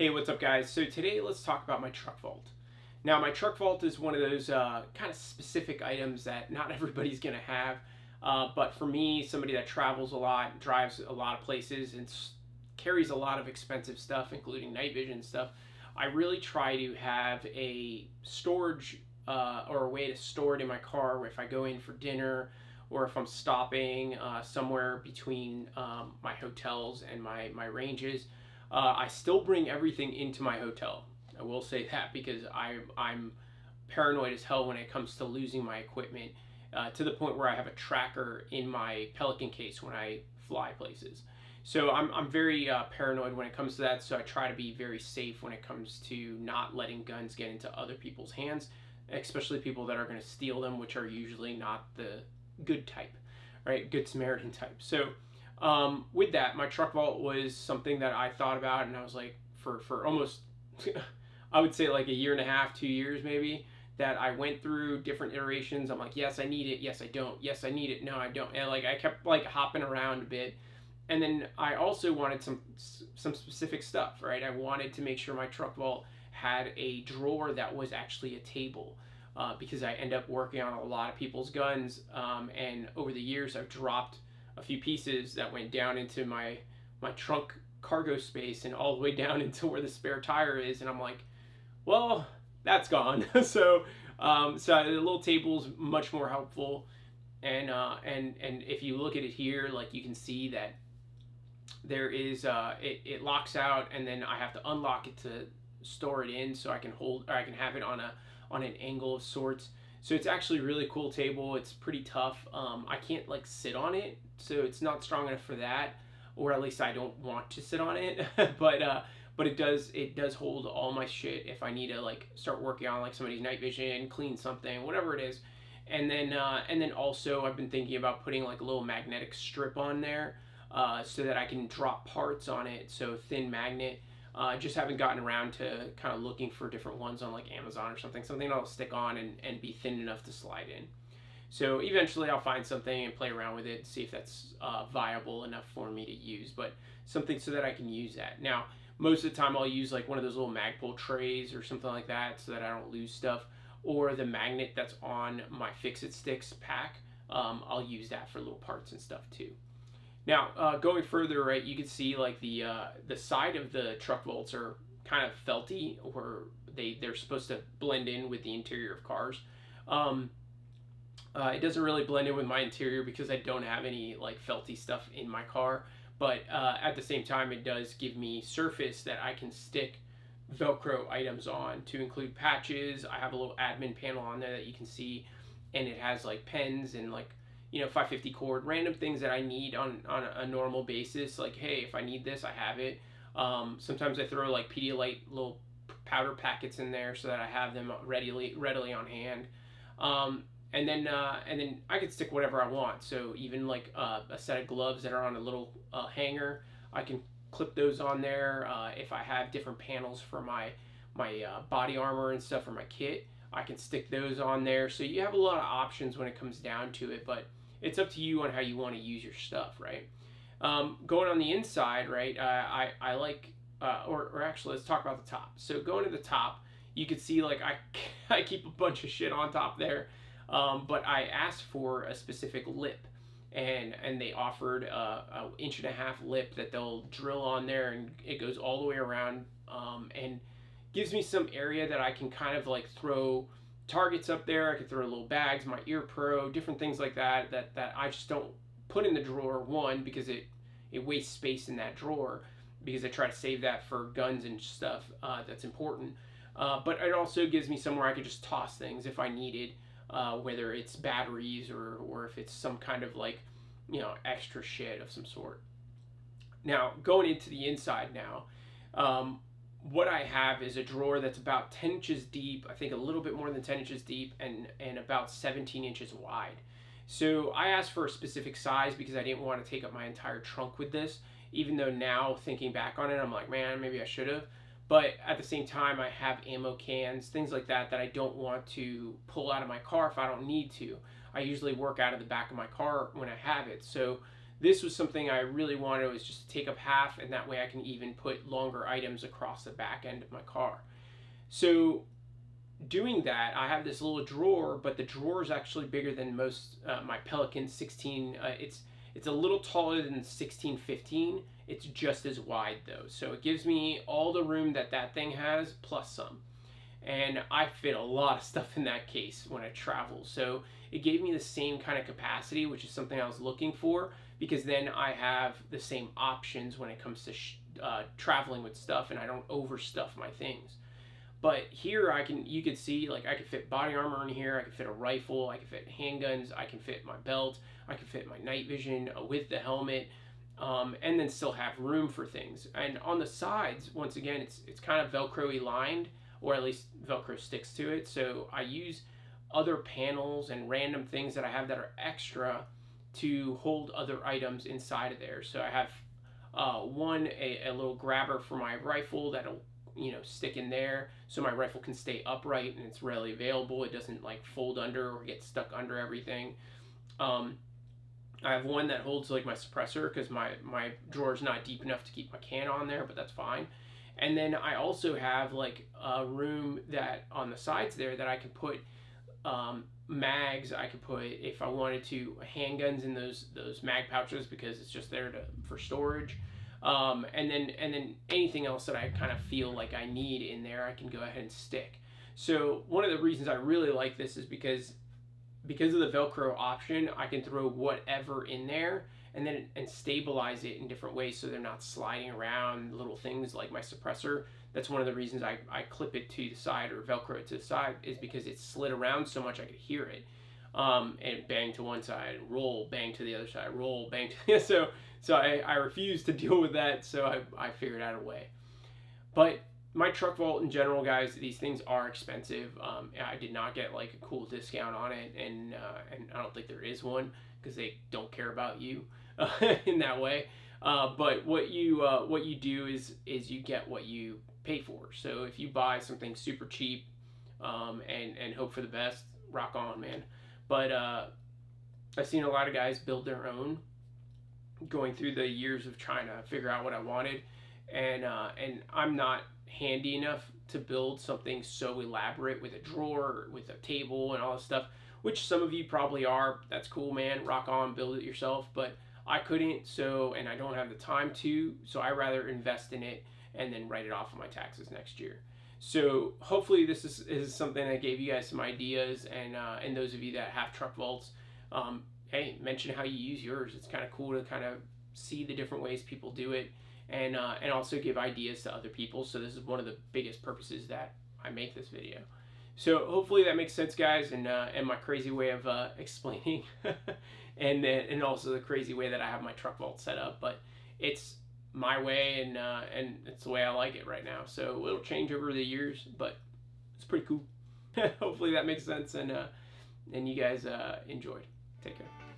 Hey, what's up, guys? So today let's talk about my truck vault. Now, my truck vault is one of those uh, kind of specific items that not everybody's to have. Uh, but for me, somebody that travels a lot, drives a lot of places, and carries a lot of expensive stuff, including night vision stuff, I really try to have a storage uh, or a way to store it in my car if I go in for dinner or if I'm stopping uh, somewhere between um, my hotels and my, my ranges. Uh, I still bring everything into my hotel. I will say that because I, I'm paranoid as hell when it comes to losing my equipment uh, to the point where I have a tracker in my Pelican case when I fly places. So I'm, I'm very uh, paranoid when it comes to that. So I try to be very safe when it comes to not letting guns get into other people's hands, especially people that are going to steal them, which are usually not the good type, right? Good Samaritan type. So um, with that, my truck vault was something that I thought about, and I was like, for for almost, I would say like a year and a half, two years maybe, that I went through different iterations. I'm like, yes, I need it. Yes, I don't. Yes, I need it. No, I don't. And like I kept like hopping around a bit, and then I also wanted some some specific stuff, right? I wanted to make sure my truck vault had a drawer that was actually a table. Uh, because I end up working on a lot of people's guns, um, and over the years I've dropped a few pieces that went down into my my trunk cargo space and all the way down into where the spare tire is, and I'm like, well, that's gone. so um, so the little table is much more helpful, and uh, and and if you look at it here, like you can see that there is uh, it, it locks out, and then I have to unlock it to store it in, so I can hold or I can have it on a on an angle of sorts. So it's actually really cool table. It's pretty tough. Um, I can't like sit on it, so it's not strong enough for that, or at least I don't want to sit on it. but uh, but it does it does hold all my shit if I need to like start working on like somebody's night vision, clean something, whatever it is. And then uh, and then also I've been thinking about putting like a little magnetic strip on there uh, so that I can drop parts on it. So thin magnet I uh, just haven't gotten around to kind of looking for different ones on like Amazon or something, something that'll stick on and, and be thin enough to slide in. So eventually I'll find something and play around with it, see if that's uh, viable enough for me to use, but something so that I can use that. Now, most of the time I'll use like one of those little Magpul trays or something like that so that I don't lose stuff, or the magnet that's on my Fix-It Sticks pack. Um, I'll use that for little parts and stuff too. Now, uh, going further, right, you can see like the uh, the side of the truck vaults are kind of felty, or they they're supposed to blend in with the interior of cars. Um, uh, it doesn't really blend in with my interior because I don't have any like felty stuff in my car. But uh, at the same time, it does give me surface that I can stick Velcro items on to include patches. I have a little admin panel on there that you can see, and it has like pens and like you know 550 cord random things that i need on on a normal basis like hey if i need this i have it. Um, sometimes i throw like pedialyte little powder packets in there so that i have them readily readily on hand. Um, and then uh, and then i can stick whatever i want. So even like uh, a set of gloves that are on a little uh, hanger i can clip those on there uh, if i have different panels for my my uh, body armor and stuff for my kit I can stick those on there. So you have a lot of options when it comes down to it. But it's up to you on how you want to use your stuff, right? Um, going on the inside, right? Uh, I I like, uh, or or actually, let's talk about the top. So going to the top, you can see like I I keep a bunch of shit on top there, um, but I asked for a specific lip, and and they offered a, inch and a half lip that they'll drill on there, and it goes all the way around, um, and gives me some area that I can kind of like throw targets up there. I could throw little bags, my ear pro, different things like that that that I just don't put in the drawer. One because it it wastes space in that drawer because I try to save that for guns and stuff uh, that's important. Uh, but it also gives me somewhere I could just toss things if I needed, uh, whether it's batteries or or if it's some kind of like you know extra shit of some sort. Now going into the inside now. Um, what I have is a drawer that's about 10 inches deep, I think a little bit more than 10 inches deep, and, and about 17 inches wide. So I asked for a specific size because I didn't want to take up my entire trunk with this, even though now thinking back on it, I'm like, man, maybe I should have. But at the same time, I have ammo cans, things like that, that I don't want to pull out of my car if I don't need to. I usually work out of the back of my car when I have it. So this was something I really wanted was just to take up half and that way I can even put longer items across the back end of my car. So doing that, I have this little drawer, but the drawer is actually bigger than most uh, my Pelican 16. Uh, it's it's a little taller than 1615. It's just as wide though, so it gives me all the room that that thing has plus some. And I fit a lot of stuff in that case when I travel, so it gave me the same kind of capacity, which is something I was looking for because then I have the same options when it comes to uh, traveling with stuff and I don't overstuff my things. But here I can, you can see like I can fit body armor in here, I can fit a rifle, I can fit handguns, I can fit my belt, I can fit my night vision uh, with the helmet, um, and then still have room for things. And on the sides, once again, it's it's kind of Velcro lined, or at least Velcro sticks to it. So I use other panels and random things that I have that are extra to hold other items inside of there. So I have uh, one a, a little grabber for my rifle that'll you know stick in there so my rifle can stay upright and it's readily available. It doesn't like fold under or get stuck under everything. Um, I have one that holds like my suppressor because my my drawer is not deep enough to keep my can on there but that's fine. And then I also have like a room that on the sides there that I can put um, mags I could put if I wanted to handguns in those those mag pouches because it's just there to for storage um, and then and then anything else that I kind of feel like I need in there, I can go ahead and stick. So one of the reasons I really like this is because because of the Velcro option, I can throw whatever in there and then and stabilize it in different ways so they're not sliding around little things like my suppressor. That's one of the reasons I, I clip it to the side or Velcro it to the side is because it slid around so much I could hear it. Um, and bang to one side, roll, bang to the other side, roll, bang to the so so I, I refused to deal with that, so I, I figured out a way. But my truck vault in general, guys, these things are expensive. Um, I did not get like a cool discount on it, and uh, and I don't think there is one because they don't care about you uh, in that way. Uh, but what you uh, what you do is is you get what you pay for. So if you buy something super cheap um, and and hope for the best, rock on, man. But uh, I've seen a lot of guys build their own going through the years of trying to figure out what I wanted, and uh, and I'm not handy enough to build something so elaborate with a drawer, with a table, and all this stuff. Which some of you probably are. That's cool, man. Rock on, build it yourself. But I couldn't, so and I don't have the time to. So I rather invest in it and then write it off of my taxes next year. So hopefully this is, is something that gave you guys some ideas, and uh, and those of you that have truck vaults, um, hey, mention how you use yours. It's kind of cool to kind of see the different ways people do it and uh, and also give ideas to other people. So this is one of the biggest purposes that I make this video. So hopefully that makes sense, guys, and uh, and my crazy way of uh, explaining, and and also the crazy way that I have my truck vault set up. But it's my way, and uh, and it's the way I like it right now. So it'll change over the years, but it's pretty cool. hopefully that makes sense, and uh, and you guys uh, enjoyed. Take care.